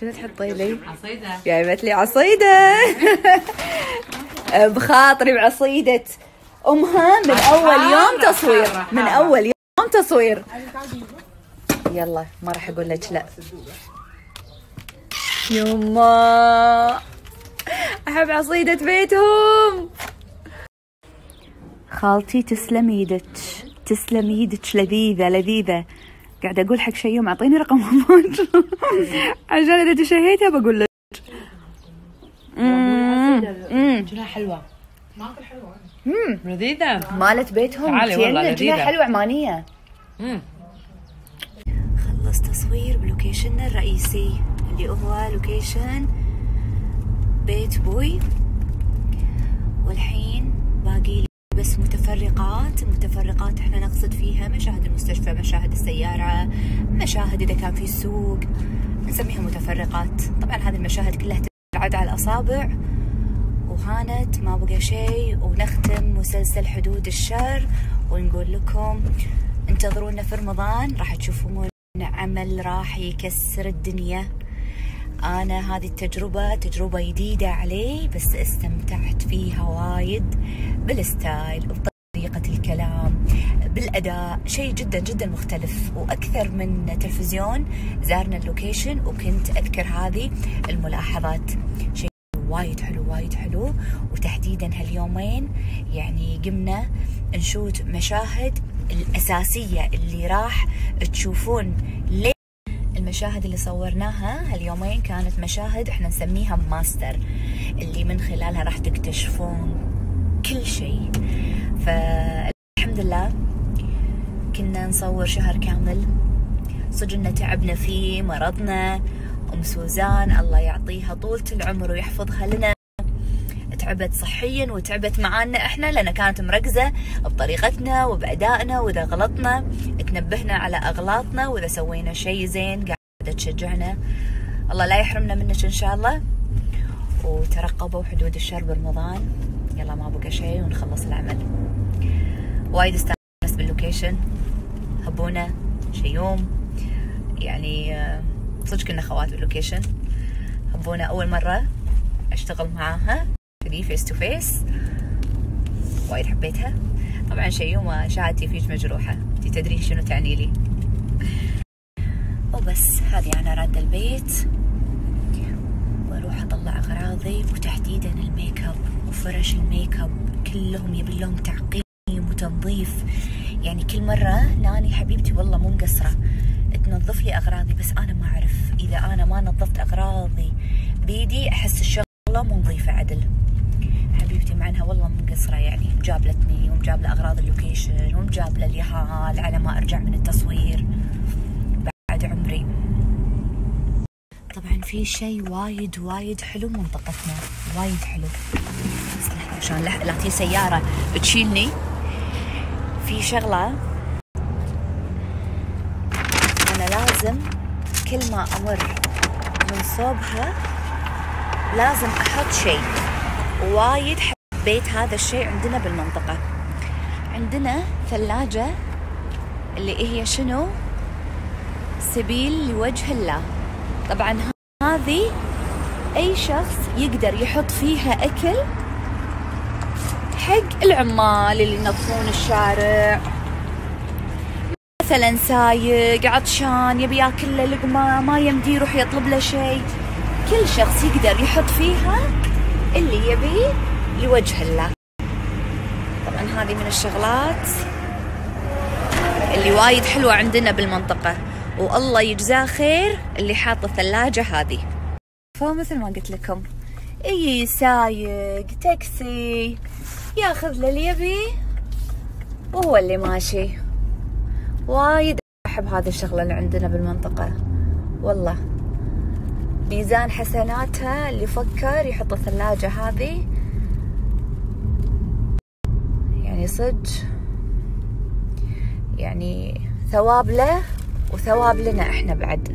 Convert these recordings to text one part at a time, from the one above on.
شنو تحطي لي؟ عصيدة. جايبت لي عصيدة. بخاطري بعصيدة. أمها من أول يوم تصوير. من أول يوم تصوير. يلا ما راح أقول لك لا. يما. أحب عصيدة بيتهم. خالتي تسلم إيدك. تسلم إيدك لذيذة لذيذة. قاعدة أقول حق شيوم أعطيني رقم أبوك عشان إذا تشهيتها بقول لك. شنو حلوة. ماكل حلوة. أمم. لذيذة. مالت بيتهم. تعالي والله. جنة حلوة عمانية. مم. خلص تصوير ب location نا الرئيسي. اللي هو location بيت بوي. والحين باقي لي بس متفرقات متفرقات إحنا نقصد فيها مشاهد المستشفى مشاهد السيارة مشاهد إذا كان في السوق نسميها متفرقات. طبعا هذه المشاهد كلها تتعد على الأصابع وهانت ما بقى شيء ونختم مسلسل حدود الشر ونقول لكم انتظرونا في رمضان راح تشوفون عمل راح يكسر الدنيا. أنا هذه التجربة تجربة جديدة علي بس استمتعت فيها وايد بال style بطريقة الكلام بالأداء شيء جدا جدا مختلف. وأكثر من تلفزيون زارنا ال location وكنت أذكر هذه الملاحظات. شيء وايد حلو وايد حلو. وتحديدا هاليومين يعني قمنا ن shoot مشاهد الأساسية اللي راح تشوفون ليه المشاهد اللي صورناها هاليومين كانت مشاهد إحنا نسميها ماستر اللي من خلالها راح تكتشفون كل شيء. فالحمد لله كنا نصور شهر كامل. صدقنا تعبنا فيه مرضنا. أم سوزان الله يعطيها طولة العمر ويحفظها لنا. تعبت صحيا وتعبت معانا إحنا لأن كانت مركزة بطريقتنا وبأدائنا وإذا غلطنا تنبهنا على أغلاطنا وإذا سوينا شيء زين تشجعنا. الله لا يحرمنا منك إن شاء الله. وترقبوا حدود الشهر برمضان. يلا ما بقى شيء ونخلص العمل. وايد استانست بال location. هبونا شيوم يعني آه، صدق كنا خوات بال location. هبونا أول مرة أشتغل معاها. كذي face to face وايد حبيتها. طبعا شيومة شهادتي فيك مجروحة. أنتي تدرين شنو تعني لي. وبس هذه أنا رادة البيت. وأروح أطلع أغراضي وتحديدا الميك اب وفرش الميك اب كلهم يبي لهم تعقيم وتنظيف. يعني كل مرة ناني حبيبتي والله مو مقصرة تنظف لي أغراضي بس أنا ما أعرف. إذا أنا ما نظفت أغراضي بيدي أحس الشغلة مو نظيفة عدل. حبيبتي مع انها والله مقصرة يعني. مجابلتني ومجابلة أغراض ال location ومجابلة اليهال على ما أرجع من التصوير بعد عمري طبعا في شيء وايد وايد حلو منطقتنا. وايد حلو. عشان لا تجي سيارة. تشيلني في شغلة. أنا لازم كل ما أمر من صوبها لازم أحط شيء. وايد حبيت هذا الشيء عندنا بالمنطقة. عندنا ثلاجة اللي هي شنو؟ سبيل لوجه الله. طبعا هذه أي شخص يقدر يحط فيها أكل حق العمال اللي ينظفون الشارع. مثلا سايق عطشان يبي ياكل له لقمة ما يمدي يروح يطلب له شيء. كل شخص يقدر يحط فيها اللي يبي لوجه الله. طبعا هذه من الشغلات اللي وايد حلوة عندنا بالمنطقة. والله يجزاه خير اللي حاط الثلاجة هذه. فمثل ما قلت لكم اي سايق تاكسي ياخذ له اللي يبي وهو اللي ماشي. وايد أحب هذه الشغلة اللي عندنا بالمنطقة والله. ميزان حسناتها اللي فكر يحط الثلاجة هذه. يعني صدق يعني ثواب له. وثواب لنا إحنا بعد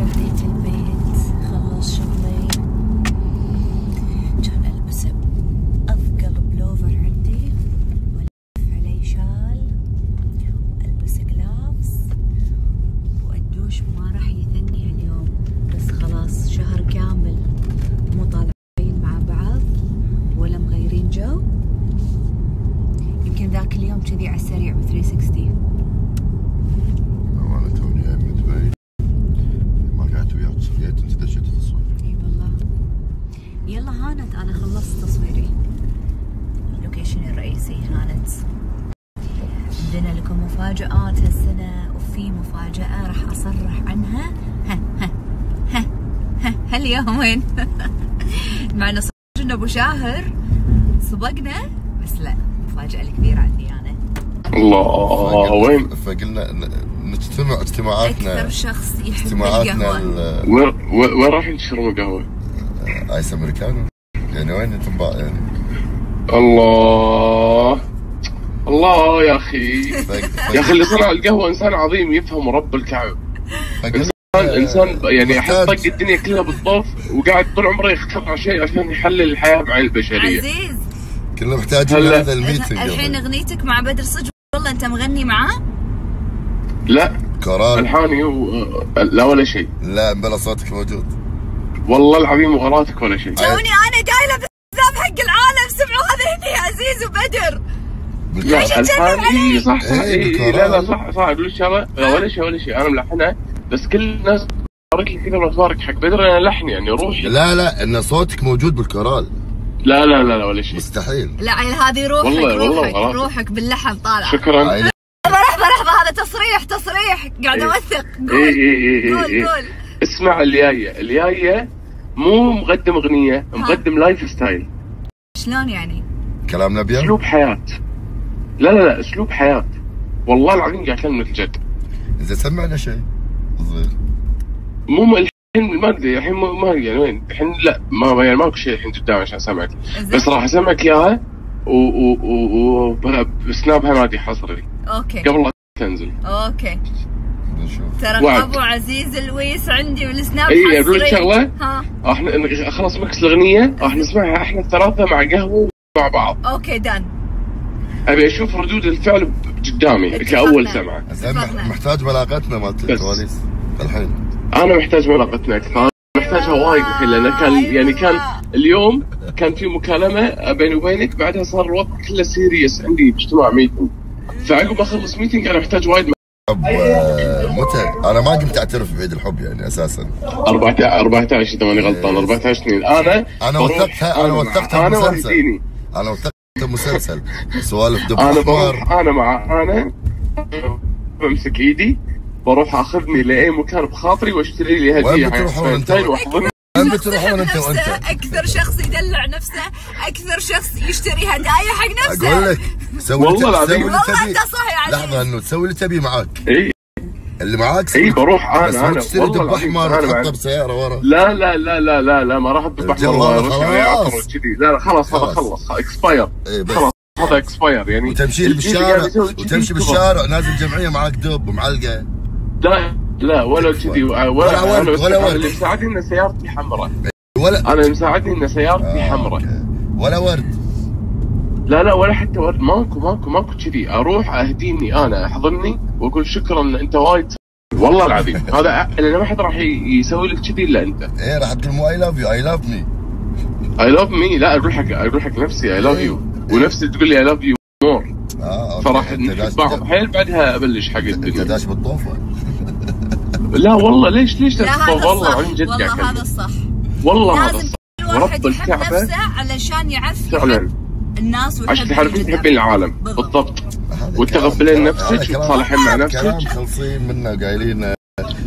رديت البيت خلص شغلي كان البس اثقل بلوفر عندي والف علي شال والبس gloves وادوش وش ما راح يثني هاليوم بس خلاص شهر كامل مو طالعين مع بعض ولا مغيرين جو يمكن ذاك اليوم كذي على السريع ب 360 أنا توني جاي من دبي ما قعدت وياك صفيت انت دشيت التصوير اي والله يلا هانت أنا خلصت تصويري. لوكيشني الرئيسي هانت. عندنا لكم مفاجآت هالسنة وفي مفاجأة راح أصرح عنها. ها ها ها ها هاليومين مع إنه صدق إنه أبو شاهر سبقنا بس لا المفاجأة الكبيرة عندي أنا. الله وين؟ فقلنا نجتمع اجتماعاتنا أكثر شخص يحب اجتماعاتنا القهوة. وين وين وين رايحين تشربون قهوه؟ ice americano. يعني وين مبا- يعني؟ الله. الله يا أخي. يا أخي اللي صنع القهوة إنسان عظيم يفهم رب الكعب انسان إنسان يعني احس طق الدنيا كلها بالطوف وقاعد طول عمره يخترع شيء عشان يحلل الحياة مع البشرية. عزيز. كنا محتاجين. هذا ال meeting الحين أغنيتك مع بدر صدق. والله أنت مغني معاه؟ لا. كورال الحاني و... لا ولا شيء. لا بلا صوتك موجود. والله العظيم وغلاتك ولا شيء. توني أنا قايله بالذات حق العالم. سمعوا هذا هني عزيز وبدر. لا ليش علي؟ صح صح إيه، إيه،. لا لا صح صح أقول لك شغلة لا ولا شيء ولا شيء. أنا ملحنها بس كل الناس بارك لي كذا بتبارك حق بدر أنا لحن يعني روحي. لا لا إن صوتك موجود بالكورال لا لا لا لا ولا شيء. مستحيل. لا عيل هذه روحك والله- والله روحك غلط. روحك باللحن طالع. شكرا. لحظه لحظه هذا تصريح تصريح. قاعد. أوثق. قول إي إي قول قول. اسمع الجايه الجايه مو مقدم أغنية مقدم lifestyle شلون يعني؟ كلام نبيل؟ أسلوب حياة. لا لا لا أسلوب حياة. والله العظيم قاعد أكلمك جد إذا سمعنا شيء صغير مو الحين ما أدري الحين ما ما- يعني وين. الحين لا ما يعني ماكو شيء الحين قدامي عشان أسمعك. بس راح أسمعك إياها و و و و بسنابها نادي حصري. okay. قبل لا تنزل. okay. بنشوف ترى وعد. أبو عزيز ال voice عندي والسناب إي، أقول لك؟ ها. راح ن- اخلص mix الأغنية. راح نسمعها إحنا الثلاثة مع قهوة مع بعض. okay done أبي أشوف ردود الفعل قدامي. كأول سمعة. محتاج بلاغتنا مالت. الكواليس الحين. أنا محتاج علاقتنا أكثر. محتاجها وايد الحين لأن كان يعني كان اليوم كان في مكالمة بيني وبينك بعدها صار الوضع كله serious عندي اجتماع meeting فعقب أخلص meeting أنا محتاج وايد متى أنا ما قمت أعترف بعيد الحب يعني أساسا. 14 14 إذا ماني غلطان. 14 سنين أنا بروح- وثقتها- مع- وثقتها أنا. وحديني أنا وثقت مسلسل. سوالف دب أنا بروح أنا مع أنا بمسك إيدي بروح أخذني لأي مكان بخاطري وأشتري لي وين هديه بتروحون حق أنت؟ وين شخص بتروحون أنت وأنت؟ أكثر شخص يدلع نفسه أكثر شخص يشتري هدايا حق نفسه. أقول لك سوي والله العظيم. والله تبي أنت صح يا عزيز لحظة انه تسوي اللي تبي معاك. إي. اللي معاك سوي. اي بروح بس أنا ما أنا. تشتري دب احمر أنا وتحطه بسيارة ورا. لا لا لا لا لا لا ما راح ادب احمر وكذي لا لا خلاص هذا خلاص. خلص expire إي بس. خلاص هذا expire يعني وتمشي بالشارع وتمشي. بالشارع نازل جمعية معاك دب ومعلقة. لا. لا ولا كذي ولا ولا ورد، أنا بس ولا ورد. اللي مساعدني إن سيارتي حمراء. ولا أنا مساعدني إن سيارتي آه، حمراء. ولا ورد. لا لا ولا حتى ورد. ماكو ماكو ماكو كذي. أروح أهديني أنا أحضني وأقول شكرا أنت وايد والله العظيم. هذا لأن ما حد راح يسوي لك كذي إلا أنت. إيه راح تقول مو I love you I love me I love me لا أقول حق أقول حق نفسي I love you ونفسي تقول لي I love you more آه okay. فراح نحب بعض. حيل بعدها أبلش حق أنت الدنيا. داش بالطوفة. لا والله ليش ليش لا والله الصح العظيم جد والله هذا. الصح والله هذا الصح كل واحد ورب يحب الكعبة نفسه علشان يعرف فعلا الناس عشان تعرفين اللي تحبين العالم بالضبط. وتغفلين نفسك وتصالحين مع نفسك. كلام خلصين منا وقايلين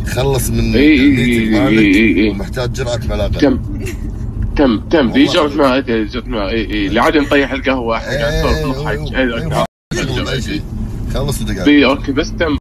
خلص من إي إي إي. ومحتاج جرعه ملاقه تم تم تم مع جرت مع اي اي اللي عادي نطيح القهوه إحنا إيه، قاعد إيه، نسولف إيه، نضحك إيه، إيه، إيه، خلص ودقائق دي أوكي بس تم